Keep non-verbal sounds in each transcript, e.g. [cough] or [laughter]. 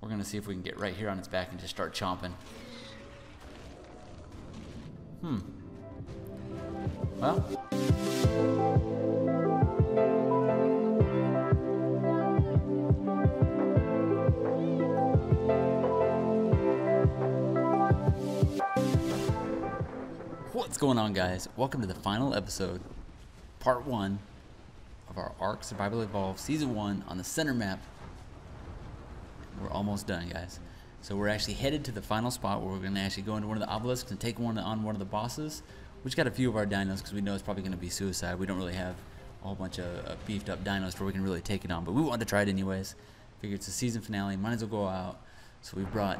We're going to see if we can get right here on its back and just start chomping. Hmm. Well. What's going on, guys? Welcome to the final episode, part one of our Ark Survival Evolved Season 1 on the center map. We're almost done, guys. So we're actually headed to the final spot where we're going to actually go into one of the obelisks and take one on one of the bosses. We just got a few of our dinos because we know it's probably going to be suicide. We don't really have a whole bunch of uh, beefed up dinos where we can really take it on, but we wanted to try it anyways. Figure it's the season finale, might as well go out. So we brought,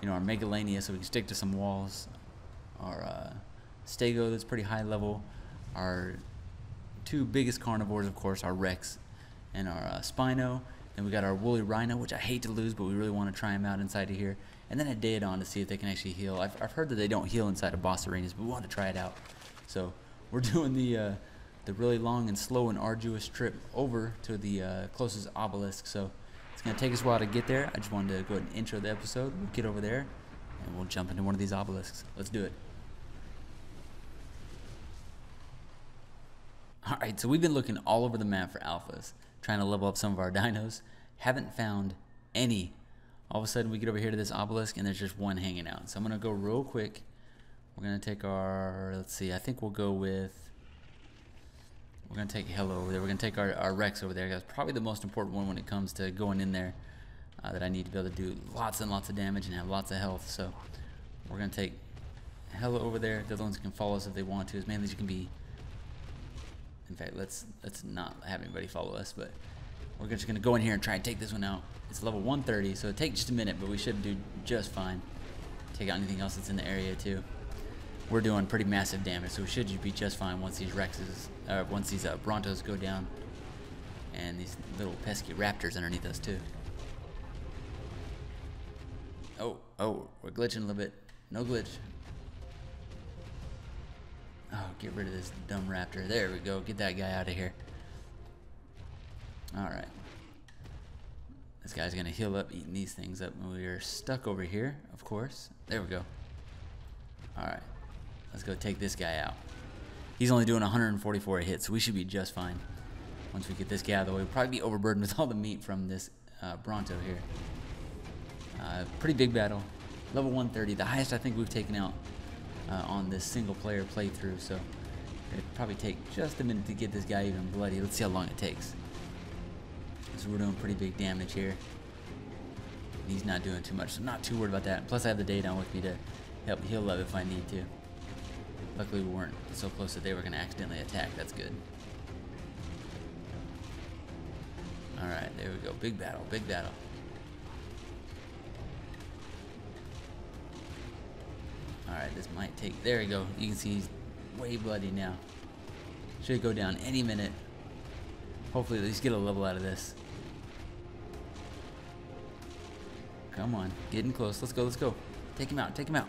you know, our Megalania so we can stick to some walls. Our uh, Stego that's pretty high level. Our two biggest carnivores, of course, are Rex and our uh, Spino. Then we got our Woolly Rhino, which I hate to lose, but we really want to try him out inside of here. And then a Daeodon to see if they can actually heal. I've, I've heard that they don't heal inside of boss arenas, but we want to try it out. So we're [laughs] doing the uh, the really long and slow and arduous trip over to the uh, closest obelisk. So it's going to take us a while to get there. I just wanted to go ahead and intro the episode. We'll get over there, and we'll jump into one of these obelisks. Let's do it. Alright, so we've been looking all over the map for alphas, trying to level up some of our [laughs] dinos. Haven't found any. All of a sudden we get over here to this obelisk and there's just one hanging out. So I'm going to go real quick. We're going to take our, let's see, I think we'll go with, we're going to take Hela over there. We're going to take our, our Rex over there. That's probably the most important one when it comes to going in there uh, that I need to be able to do lots and lots of damage and have lots of health. So we're going to take Hela over there. The other ones can follow us if they want to. As mainly as you can be in fact, let's let's not have anybody follow us, but we're just gonna go in here and try and take this one out. It's level 130, so it takes just a minute, but we should do just fine. Take out anything else that's in the area too. We're doing pretty massive damage, so we should be just fine once these Rexes, uh, once these uh, Brontos go down, and these little pesky Raptors underneath us too. Oh, oh, we're glitching a little bit. No glitch. Oh, get rid of this dumb raptor. There we go. Get that guy out of here. Alright. This guy's going to heal up eating these things up. We are stuck over here, of course. There we go. Alright. Let's go take this guy out. He's only doing 144 hits, so we should be just fine. Once we get this guy out of the way, we'll probably be overburdened with [laughs] all the meat from this uh, Bronto here. Uh, pretty big battle. Level 130, the highest I think we've taken out uh, on this single player playthrough. So it'd probably take just a minute to get this guy even bloody. Let's see how long it takes. So we're doing pretty big damage here. He's not doing too much, so not too worried about that. Plus I have the Daeodon with me to help heal up if I need to. Luckily we weren't so close that they were going to accidentally attack. That's good. Alright, there we go. Big battle, big battle. Alright, this might take... There we go. You can see he's way bloody now. Should go down any minute. Hopefully at least get a level out of this. Come on. Getting close. Let's go, let's go. Take him out, take him out.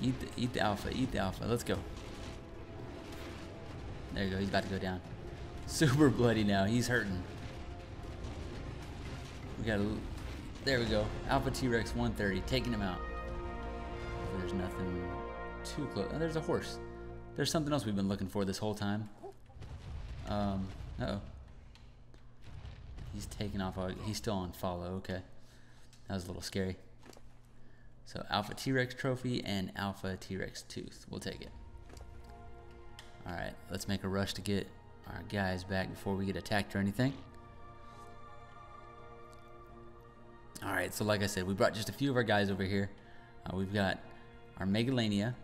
Eat the, eat the alpha, eat the alpha. Let's go. There you go. He's about to go down. Super bloody now. He's hurting. We got a... There we go. Alpha T-Rex 130. Taking him out. There's nothing too close. Oh, there's a horse. There's something else we've been looking for this whole time. Um, uh oh He's taking off. He's still on follow. Okay. That was a little scary. So Alpha T-Rex trophy and Alpha T-Rex tooth. We'll take it. Alright, let's make a rush to get our guys back before we get attacked or anything. Alright, so like I said, we brought just a few of our guys over here. Uh, we've got our Megalania.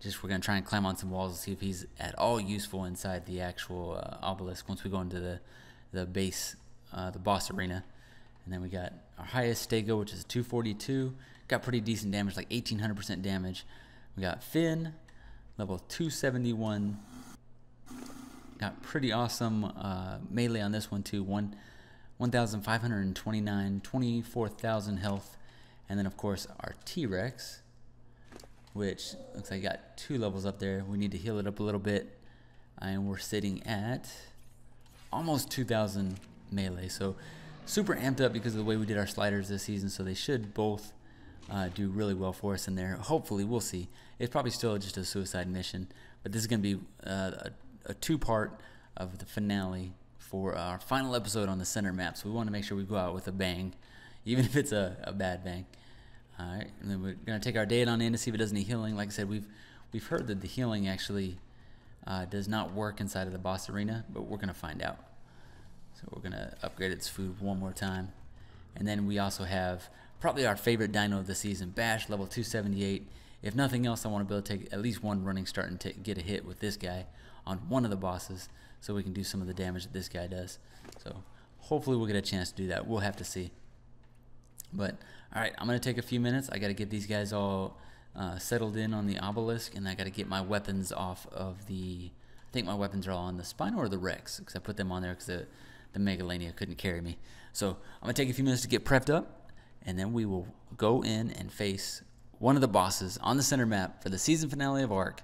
Just we're gonna try and climb on some walls and see if he's at all useful inside the actual uh, obelisk. Once we go into the the base, uh, the boss arena, and then we got our highest Stego, which is 242. Got pretty decent damage, like 1800% damage. We got Finn, level 271. Got pretty awesome uh, melee on this one too. One, 1,529, 24,000 health, and then of course our T-Rex which looks like I got two levels up there. We need to heal it up a little bit. And we're sitting at almost 2,000 melee. So super amped up because of the way we did our sliders this season, so they should both uh, do really well for us in there. Hopefully, we'll see. It's probably still just a suicide mission, but this is going to be uh, a, a two part of the finale for our final episode on the center map. So we want to make sure we go out with a bang, even if it's a, a bad bang. All right, and then we're gonna take our Daeodon in to see if it does any healing. Like I said, we've we've heard that the healing actually uh, does not work inside of the boss arena, but we're gonna find out. So we're gonna upgrade its food one more time, and then we also have probably our favorite dino of the season, Bash, level 278. If nothing else, I want to be able to take at least one running start and get a hit with this guy on one of the bosses, so we can do some of the damage that this guy does. So hopefully we'll get a chance to do that. We'll have to see. But all right, I'm gonna take a few minutes. I got to get these guys all uh, settled in on the obelisk, and I got to get my weapons off of the. I think my weapons are all on the Spino or the Rex, because I put them on there because the the Megalania couldn't carry me. So I'm gonna take a few minutes to get prepped up, and then we will go in and face one of the bosses on the center map for the season finale of Ark.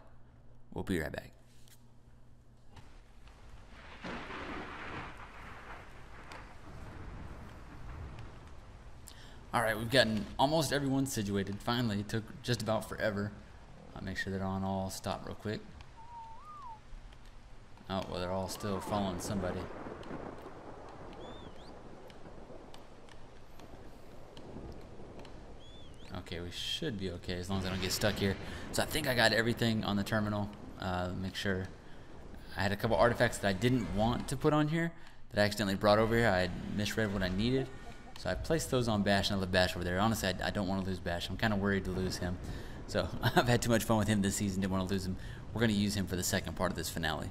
We'll be right back. All right, we've gotten almost everyone situated. Finally, it took just about forever. I'll make sure they're on all stop real quick. Oh, well, they're all still following somebody. Okay, we should be okay as long as I don't get stuck here. So I think I got everything on the terminal. Uh, make sure. I had a couple artifacts that I didn't want to put on here that I accidentally brought over here. I had misread what I needed. So I placed those on Bash and I left Bash over there. Honestly, I, I don't want to lose Bash. I'm kind of worried to lose him. So [laughs] I've had too much fun with him this season. Didn't want to lose him. We're going to use him for the second part of this finale.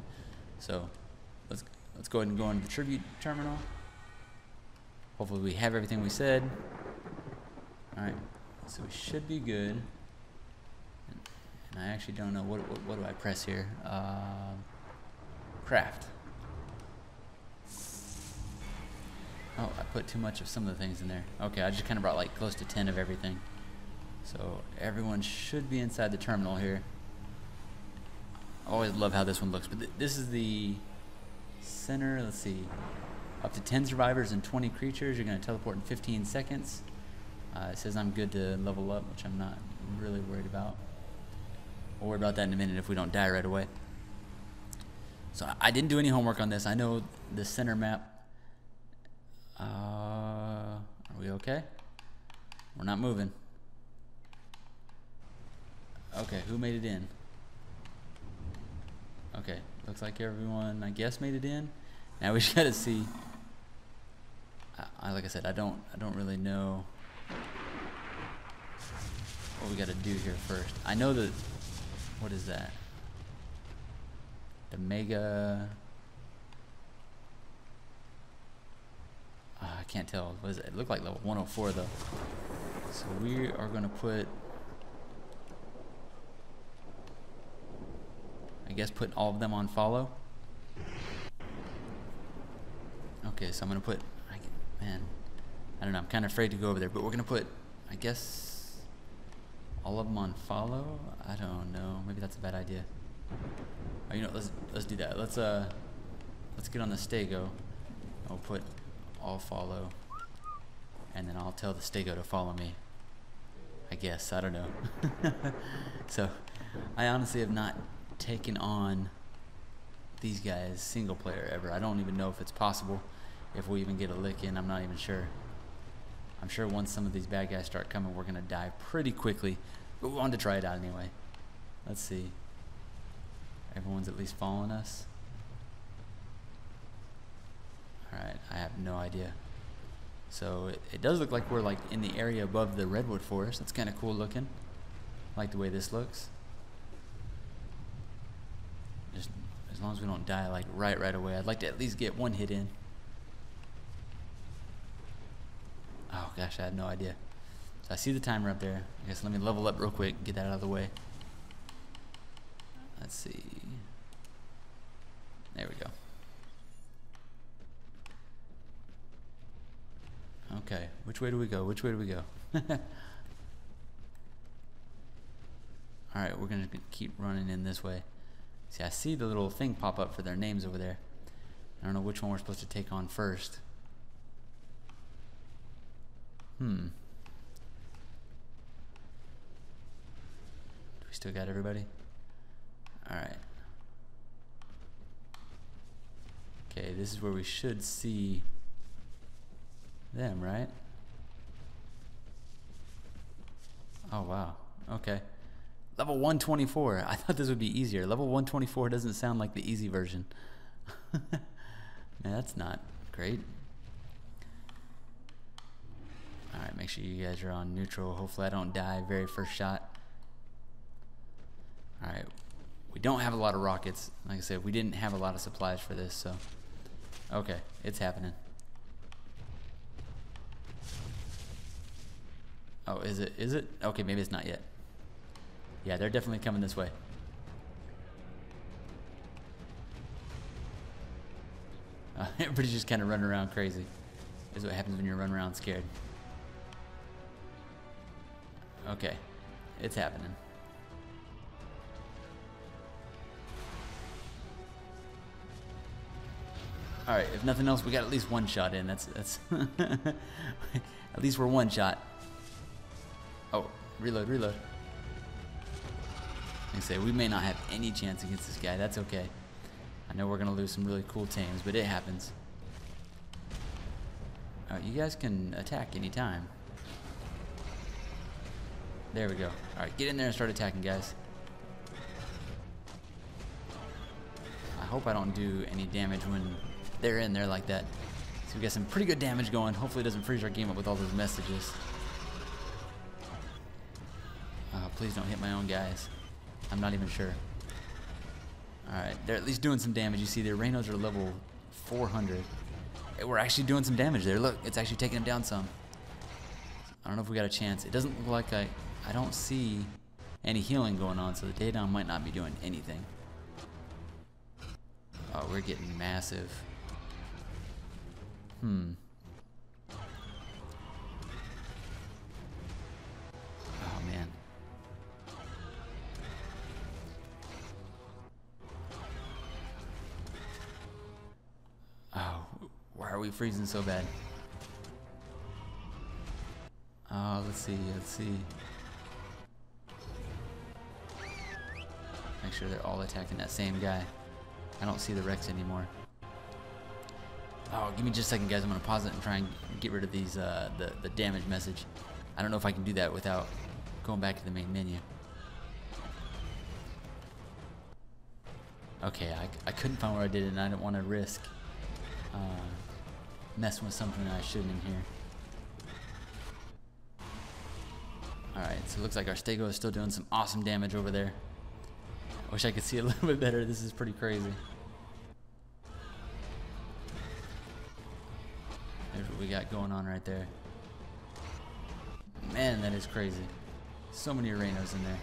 So let's let's go ahead and go into the tribute terminal. Hopefully we have everything we said. All right, so we should be good. And, I actually don't know what, what what do I press here. Uh, craft. Oh, I put too much of some of the things in there. Okay, I just kind of brought like close to 10 of everything. So everyone should be inside the terminal here. I always love how this one looks, but th this is the center. Let's see. Up to 10 survivors and 20 creatures. You're going to teleport in 15 seconds. Uh, it says I'm good to level up, which I'm not really worried about. We'll worry about that in a minute if we don't die right away. So I didn't do any homework on this. I know the center map uh, are we okay? We're not moving. Okay, who made it in? Okay, looks like everyone, I guess, made it in. Now we just [laughs] gotta see. I, I, like I said, I don't, I don't really know what we gotta do here first. I know that. What is that? The mega. Uh, I can't tell. What is it? It looked like level 104 though. So we are going to put, I guess put all of them on follow. Okay, so I'm going to put, I, man, I don't know. I'm kind of afraid to go over there, but we're going to put, I guess, all of them on follow. I don't know. Maybe that's a bad idea. Oh, you know, let's let's do that. Let's uh, let's get on the stego. I'll put I'll follow. And then I'll tell the Stego to follow me. I guess. I don't know. [laughs] so, I honestly have not taken on these guys single player ever. I don't even know if it's possible. If we even get a lick in, I'm not even sure. I'm sure once some of these bad guys start coming, we're going to die pretty quickly. But we wanted to try it out anyway. Let's see. Everyone's at least following us. Alright, I have no idea. So it, it does look like we're like in the area above the redwood forest. That's kind of cool looking. like the way this looks. Just as long as we don't die like right right away. I'd like to at least get one hit in. Oh gosh, I had no idea. So I see the timer up there. I guess let me level up real quick, get that out of the way. Let's see. There we go. Okay, which way do we go? Which way do we go? [laughs] Alright, we're going to keep running in this way. See, I see the little thing pop up for their names over there. I don't know which one we're supposed to take on first. Hmm. Do we still got everybody? Alright. Okay, this is where we should see them, right? Oh, wow. Okay. Level 124. I thought this would be easier. Level 124 doesn't sound like the easy version. [laughs] Man, that's not great. Alright, make sure you guys are on neutral. Hopefully I don't die very first shot. Alright. We don't have a lot of rockets. Like I said, we didn't have a lot of supplies for this, so... Okay, it's happening. Oh, is it? Is it? Okay, maybe it's not yet. Yeah, they're definitely coming this way. Uh, [laughs] everybody's just kind of running around crazy. Is what happens when you're running around scared. Okay, it's happening. All right, if nothing else, we got at least one shot in. That's that's [laughs] at least we're one shot. Oh, reload, reload. Like I say, we may not have any chance against this guy. That's okay. I know we're gonna lose some really cool tames, but it happens. All right, you guys can attack anytime. There we go. All right, get in there and start attacking, guys. I hope I don't do any damage when they're in there like that. So we got some pretty good damage going. Hopefully it doesn't freeze our game up with all those messages. Please don't hit my own guys. I'm not even sure. Alright, they're at least doing some damage. You see their Araneos are level 400. We're actually doing some damage there. Look, it's actually taking them down some. I don't know if we got a chance. It doesn't look like I... I don't see any healing going on, so the Daeodon might not be doing anything. Oh, we're getting massive. Hmm. We freezing so bad? Oh, let's see, let's see. Make sure they're all attacking that same guy. I don't see the Rex anymore. Oh, give me just a second, guys. I'm gonna pause it and try and get rid of these uh, the the damage message. I don't know if I can do that without going back to the main menu. Okay, I, I couldn't find where I did it, and I didn't want to risk uh, messing with something that I shouldn't in here. Alright, so it looks like our Stego is still doing some awesome damage over there. I wish I could see a [laughs] little bit better. This is pretty crazy. There's what we got going on right there. Man, that is crazy. So many Araneos in there.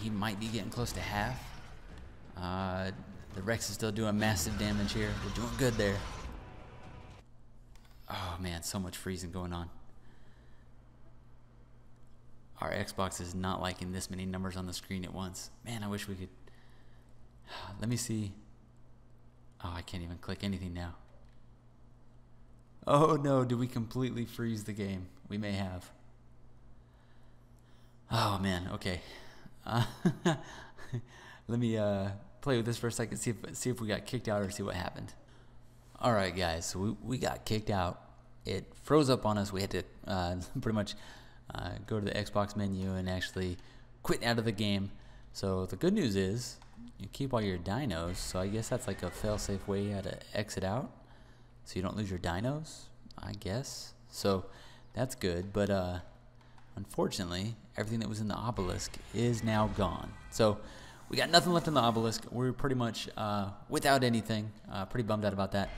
He might be getting close to half. Uh, the Rex is still doing massive damage here. We're doing good there. Oh man, so much freezing going on. Our Xbox is not liking this many numbers on the screen at once. Man, I wish we could. [sighs] Let me see. Oh, I can't even click anything now. Oh no, did we completely freeze the game? We may have. Oh man, okay. Uh, [laughs] let me uh, play with this for a second, see if see if we got kicked out or see what happened. All right, guys, so we we got kicked out. It froze up on us. We had to uh, [laughs] pretty much uh, go to the Xbox menu and actually quit out of the game. So the good news is you keep all your dinos. So I guess that's like a fail-safe way how to exit out so you don't lose your dinos, I guess. So that's good, but uh, unfortunately, everything that was in the obelisk is now gone. So we got nothing left in the obelisk. We're pretty much uh, without anything. Uh, pretty bummed out about that.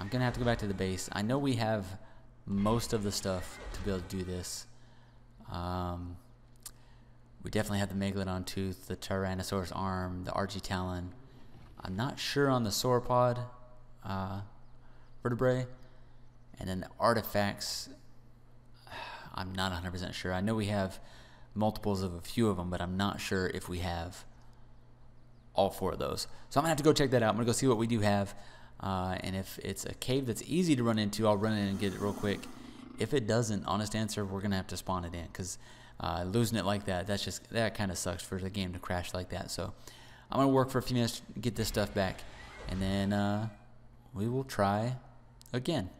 I'm gonna have to go back to the base. I know we have most of the stuff to be able to do this. Um, we definitely have the Megalodon tooth, the Tyrannosaurus arm, the Archie-Talon. I'm not sure on the sauropod. Uh, vertebrae. And then the artifacts, I'm not 100% sure. I know we have multiples of a few of them, but I'm not sure if we have all four of those. So I'm to have to go check that out. I'm to go see what we do have. Uh, and if it's a cave that's easy to run into, I'll run in and get it real quick. If it doesn't, honest answer, we're gonna have to spawn it in because uh, losing it like that, that's just that kind of sucks for the game to crash like that. So I'm gonna work for a few minutes, to get this stuff back, and then uh, we will try again.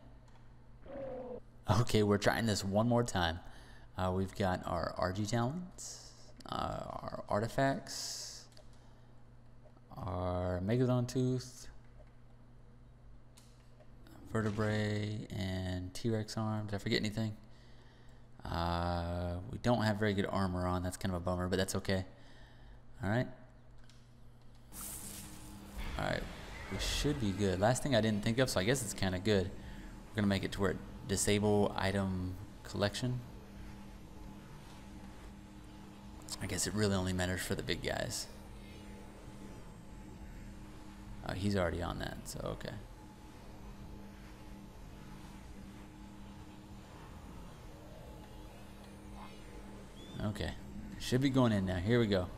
Okay, we're trying this one more time. Uh, we've got our RG talents, uh, our artifacts, our Megalodon tooth, vertebrae, and T-Rex arms. Did I forget anything? Uh, we don't have very good armor on. That's kind of a bummer, but that's okay. All right. All right. We should be good. Last thing I didn't think of, so I guess it's kind of good. We're going to make it to where disable item collection. I guess it really only matters for the big guys. Oh, he's already on that, so okay. Okay. Should be going in now. Here we go.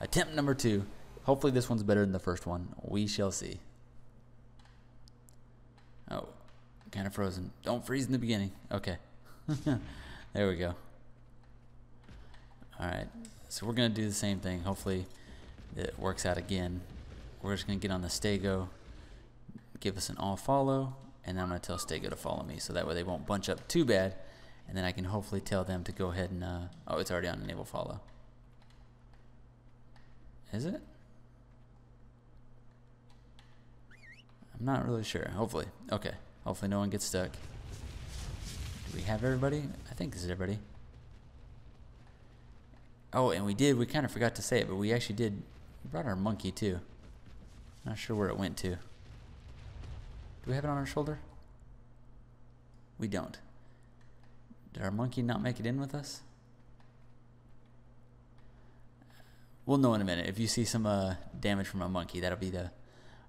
Attempt number two. Hopefully this one's better than the first one. We shall see. Oh, kind of frozen. Don't freeze in the beginning. Okay. [laughs] there we go. Alright. So we're going to do the same thing. Hopefully it works out again. We're just going to get on the Stego, give us an all follow, and I'm going to tell Stego to follow me so that way they won't bunch up too bad and then I can hopefully tell them to go ahead and, uh, oh, it's already on enable follow. Is it? I'm not really sure. Hopefully. Okay. Hopefully no one gets stuck. Do we have everybody? I think this is everybody. Oh, and we did. We kind of forgot to say it, but we actually did. We brought our monkey too. Not sure where it went to. Do we have it on our shoulder? We don't. Did our monkey not make it in with us? We'll know in a minute. If you see some uh, damage from a monkey, that'll be the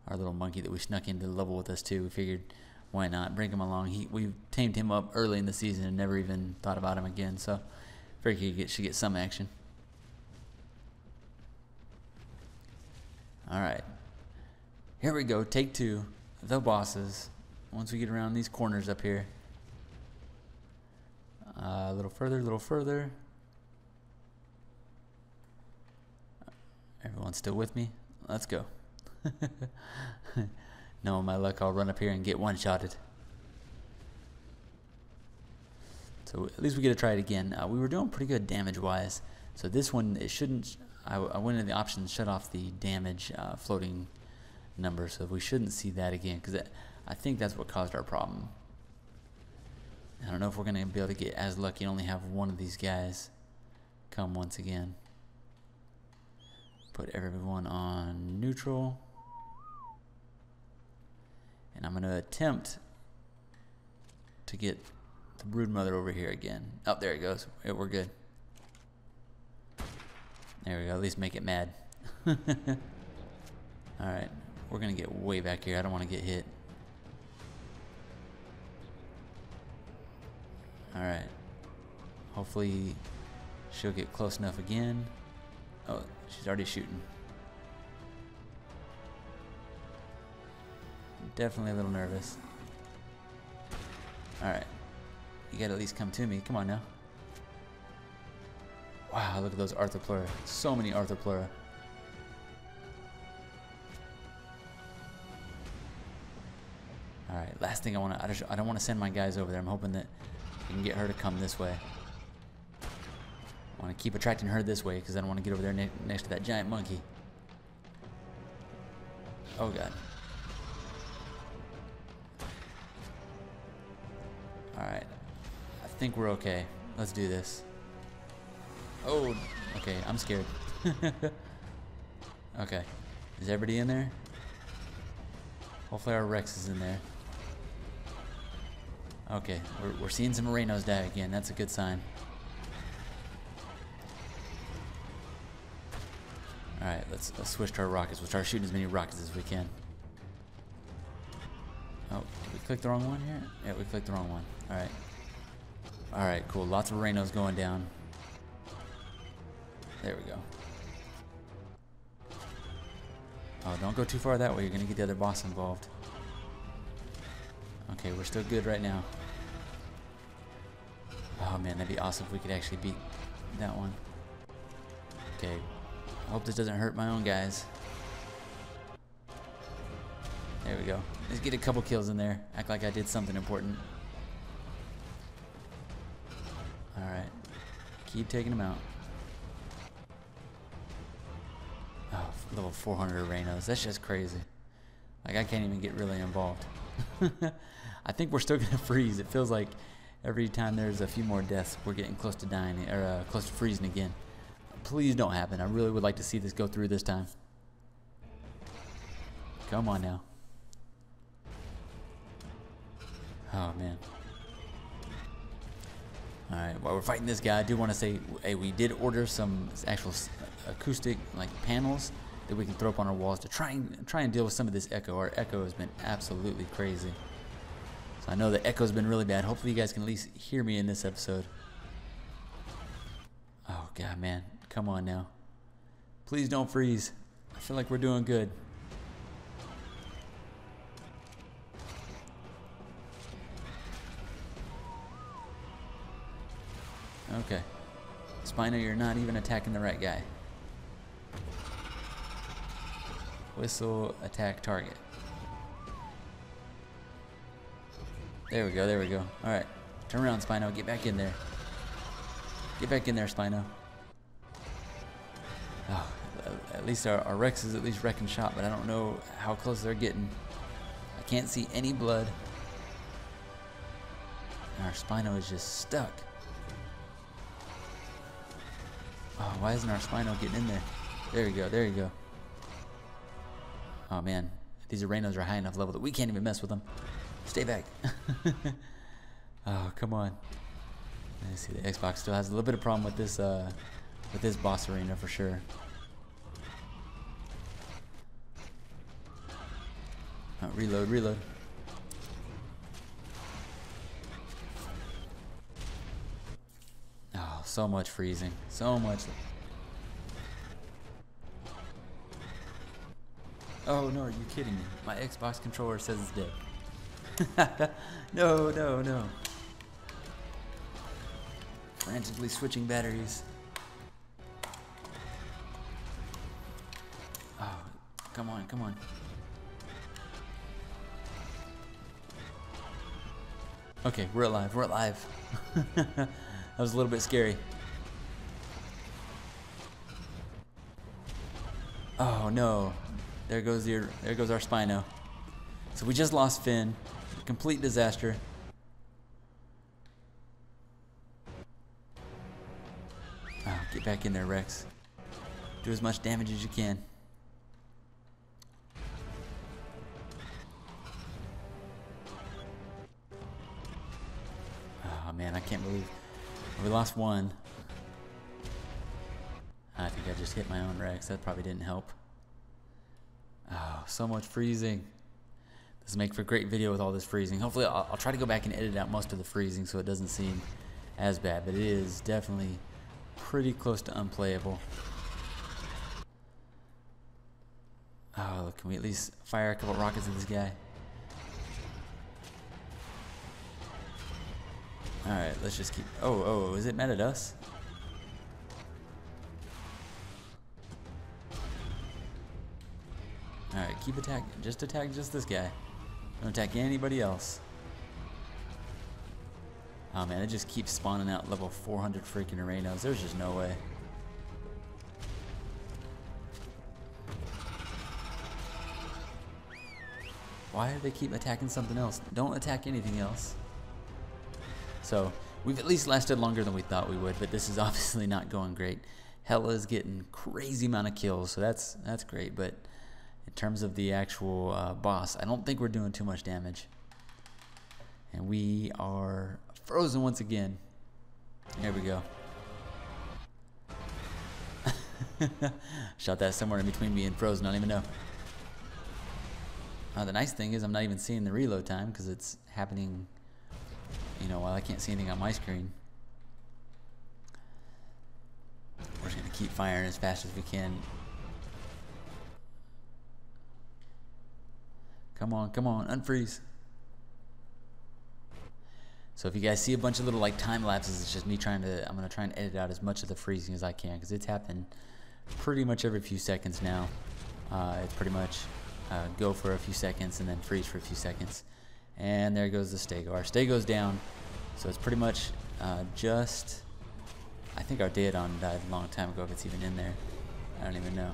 our little monkey that we snuck into the level with us too. We figured, why not bring him along? He we tamed him up early in the season and never even thought about him again. So, figured he get, should get some action. All right, here we go. Take two. The bosses. Once we get around these corners up here. Uh, a little further, a little further. Everyone's still with me? Let's go. [laughs] no, my luck, I'll run up here and get one-shotted. So at least we get to try it again. Uh, we were doing pretty good damage-wise. So this one, it shouldn't... I, I went into the options, shut off the damage uh, floating number, so we shouldn't see that again, because I think that's what caused our problem. I don't know if we're going to be able to get as lucky and only have one of these guys come once again. Put everyone on neutral. And I'm going to attempt to get the brood mother over here again. Oh, there it goes. We're good. There we go. At least make it mad. [laughs] Alright. We're to get way back here. I don't want to get hit. Alright. Hopefully she'll get close enough again. Oh, she's already shooting. Definitely a little nervous. Alright. You gotta at least come to me. Come on now. Wow, look at those Arthropleura. So many Arthropleura. Alright, last thing I want to, I, I don't want to send my guys over there. I'm hoping that I can get her to come this way. I want to keep attracting her this way because I don't want to get over there ne next to that giant monkey. Oh god. Alright. I think we're okay. Let's do this. Oh, okay. I'm scared. [laughs] okay. Is everybody in there? Hopefully our Rex is in there. Okay, we're, we're seeing some Rhinos die again. That's a good sign. Alright, let's, let's switch to our rockets. We'll try shooting as many rockets as we can. Oh, did we click the wrong one here? Yeah, we clicked the wrong one. Alright. Alright, cool. Lots of Rhinos going down. There we go. Oh, don't go too far that way. You're going to get the other boss involved. Okay, we're still good right now. Oh man, that'd be awesome if we could actually beat that one. Okay, I hope this doesn't hurt my own guys. There we go. Let's get a couple kills in there. Act like I did something important. Alright. Keep taking them out. Oh, level 400 Araneos. That's just crazy. Like, I can't even get really involved. [laughs] I think we're still going [laughs] to freeze. It feels like every time there's a few more deaths, we're getting close to dying, or uh, close to freezing again. Please don't happen. I really would like to see this go through this time. Come on now. Oh, man. Alright, while we're fighting this guy, I do want to say, hey, we did order some actual acoustic like panels that we can throw up on our walls to try and try and deal with some of this echo. Our echo has been absolutely crazy. So I know the echo's been really bad. Hopefully you guys can at least hear me in this episode. Oh god, man. Come on now. Please don't freeze. I feel like we're doing good. Okay. Spino, you're not even attacking the right guy. Whistle, attack target. There we go, there we go. Alright. Turn around, Spino. Get back in there. Get back in there, Spino. Oh, at least our, our Rex is at least wrecking shot, but I don't know how close they're getting. I can't see any blood. And our Spino is just stuck. Oh, why isn't our Spino getting in there? There you go, there you go. Oh man, these Araneos are high enough level that we can't even mess with them. Stay back. [laughs] oh, come on. I see the Xbox still has a little bit of problem with this uh, with this boss arena for sure. Oh, reload, reload. Oh, so much freezing. So much. Oh no, are you kidding me? My Xbox controller says it's dead. No, no, no. Frantically switching batteries. Oh, come on, come on. Okay, we're alive, we're alive. [laughs] that was a little bit scary. Oh no, there goes your there goes our Spino. So we just lost Finn. Complete disaster. Oh, get back in there, Rex. Do as much damage as you can. Oh man, I can't believe we lost one. I think I just hit my own Rex. That probably didn't help. Oh, so much freezing. This make for a great video with all this freezing. Hopefully, I'll, I'll, try to go back and edit out most of the freezing so it doesn't seem as bad, but it is definitely pretty close to unplayable. Oh, can we at least fire a couple rockets at this guy? Alright, let's just keep... Oh, oh, oh, is it mad at us? Alright, keep attacking. Just attack just this guy. Don't attack anybody else. Oh man, it just keeps spawning out level 400 freaking Araneos. There's just no way. Why do they keep attacking something else? Don't attack anything else. So, we've at least lasted longer than we thought we would, but this is [laughs] obviously not going great. Hela is getting crazy amount of kills, so that's that's great, but in terms of the actual uh, boss, I don't think we're doing too much damage. And we are frozen once again. There we go. [laughs] Shot that somewhere in between me and frozen, I don't even know. Uh, the nice thing is I'm not even seeing the reload time because it's happening, you know, while I can't see anything on my screen. We're just going to keep firing as fast as we can. Come on, come on, unfreeze. So if you guys see a bunch of little like time lapses, it's just me trying to. I'm gonna try and edit out as much of the freezing as I can because it's happened pretty much every few seconds now. Uh, it's pretty much uh, go for a few seconds and then freeze for a few seconds. And there goes the stego. Our stego's down, so it's pretty much uh, just. I think our Daeodon died a long time ago if it's even in there. I don't even know.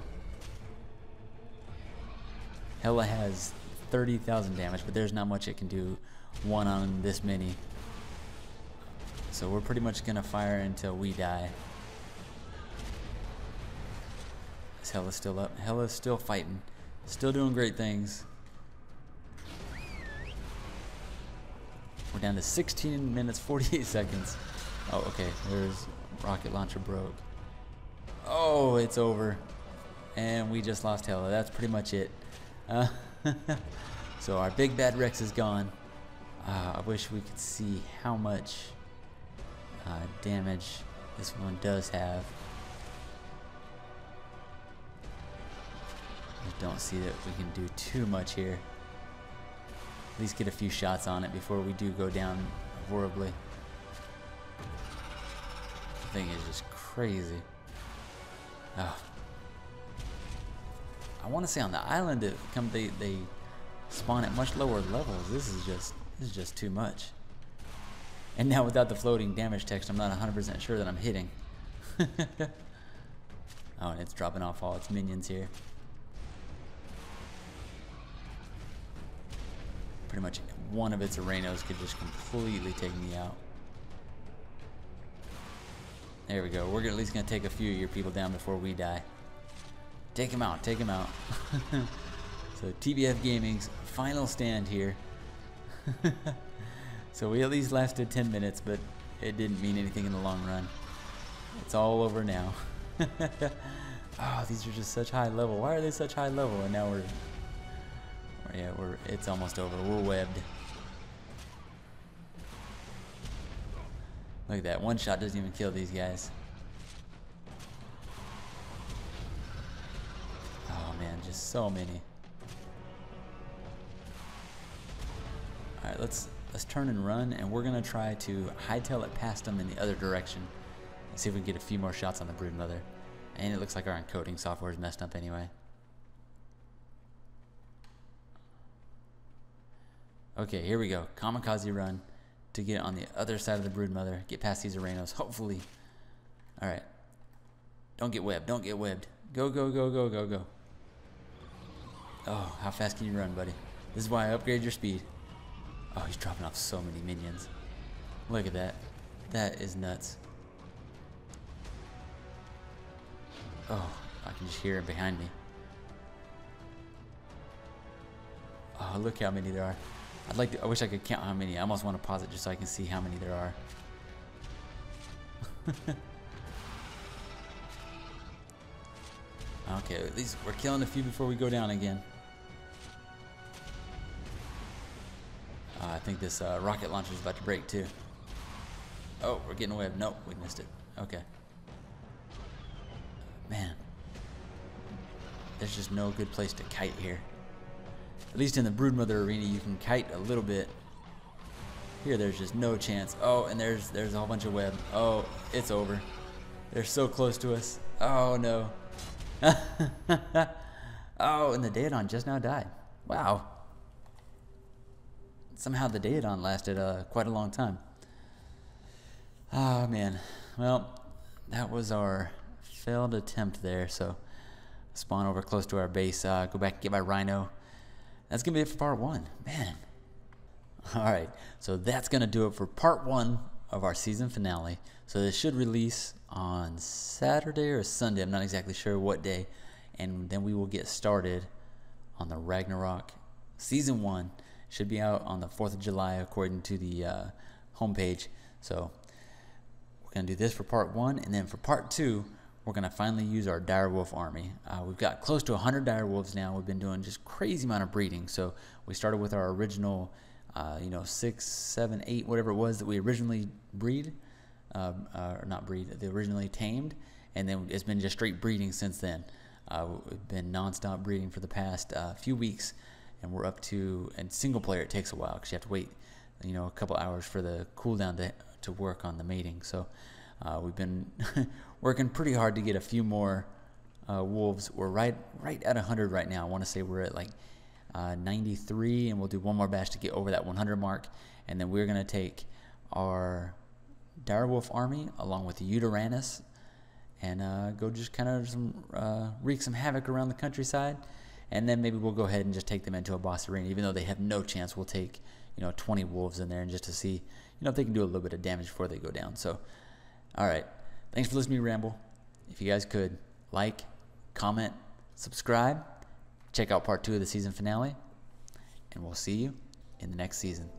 Hela has 30,000 damage, but there's not much it can do one on this many. So we're pretty much gonna fire until we die. Is Hela still up? Hela's still fighting. Still doing great things. We're down to 16 minutes, 48 [laughs] seconds. Oh, okay. There's rocket launcher broke. Oh, it's over. And we just lost Hella. That's pretty much it. Uh, [laughs] [laughs] so our big bad Rex is gone. Uh, I wish we could see how much uh, damage this one does have. I don't see that we can do too much here. At least get a few shots on it before we do go down horribly. The thing is just crazy. Oh. I want to say on the island it come they they spawn at much lower levels. This is just this is just too much. And now without the floating damage text, I'm not 100% sure that I'm hitting. [laughs] oh, and it's dropping off all its minions here. Pretty much one of its Araneos could just completely take me out. There we go. We're at least going to take a few of your people down before we die. Take him out. Take him out. [laughs] so TBF Gaming's final stand here. [laughs] so we at least lasted 10 minutes, but it didn't mean anything in the long run. It's all over now. [laughs] oh, these are just such high level. Why are they such high level? And now we're, yeah, we're. It's almost over. We're webbed. Look at that. One shot doesn't even kill these guys. Oh man, just so many. Alright, let's let's turn and run and we're gonna try to hightail it past them in the other direction. And see if we can get a few more shots on the brood mother. And it looks like our encoding software is messed up anyway. Okay, here we go. Kamikaze run to get on the other side of the brood mother, get past these Araneos, [laughs] hopefully. All right. Don't get webbed. Don't get webbed. Go, go, go, go, go, go. Oh, how fast can you run, buddy? This is why I upgrade your speed. Oh, he's dropping off so many minions. Look at that. That is nuts. Oh, I can just hear him behind me. Oh, look how many there are. I'd like to, I wish I could count how many. I almost want to pause it just so I can see how many there are. [laughs] okay, at least we're killing a few before we go down again. Think this uh, rocket launcher is about to break too. Oh, we're getting away. Nope, we missed it. Okay. Man. There's just no good place to kite here. At least in the Broodmother arena, you can kite a little bit. Here, there's just no chance. Oh, and there's there's a whole bunch of web. Oh, it's over. They're so close to us. Oh, no. [laughs] oh, and the Daeodon just now died. Wow. Somehow the Daeodon lasted uh, quite a long time. Oh, man. Well, that was our failed attempt there, so spawn over close to our base, uh, go back and get my Rhino, that's going to be it for part one. Man. All right. So that's going to do it for part one of our season finale. So this should release on Saturday or Sunday. I'm not exactly sure what day. And then we will get started on the Ragnarok season one. Should be out on the 4th of July according to the uh, homepage. So we're going to do this for part one. And then for part two, we're going to finally use our direwolf army. Uh, we've got close to 100 direwolves now. We've been doing just crazy amount of breeding. So we started with our original, uh, you know, six, seven, eight, whatever it was that we originally breed, uh, or not breed, they originally tamed, and then it's been just straight breeding since then. Uh, we've been nonstop breeding for the past uh, few weeks, and we're up to, and single player it takes a while because you have to wait you know, a couple hours for the cooldown to to work on the mating. So uh, we've been [laughs] working pretty hard to get a few more uh, wolves. We're right right at 100 right now. I want to say we're at like uh, 93, and we'll do one more batch to get over that 100 mark, and then we're gonna take our direwolf army along with the Yutyrannus and uh, go just kind of some uh, wreak some havoc around the countryside, and then maybe we'll go ahead and just take them into a boss arena, even though they have no chance. We'll take you know 20 wolves in there and just to see you know if they can do a little bit of damage before they go down. So, all right, thanks for listening to me ramble. If you guys could like, comment, subscribe, check out part two of the season finale, and we'll see you in the next season.